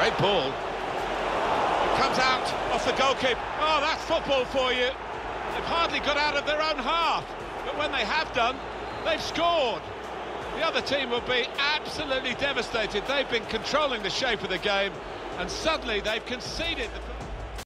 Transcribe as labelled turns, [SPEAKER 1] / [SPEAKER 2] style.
[SPEAKER 1] Great ball. It comes out off the goalkeeper. Oh, that's football for you. They've hardly got out of their own half. But when they have done, they've scored. The other team will be absolutely devastated. They've been controlling the shape of the game, and suddenly they've conceded the...